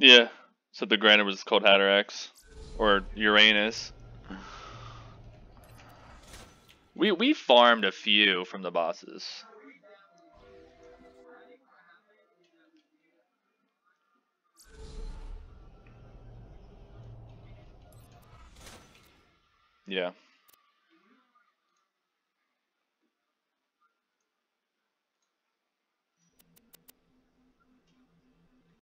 Yeah. So the granite was called Hatterax. Or Uranus. We we farmed a few from the bosses. Yeah.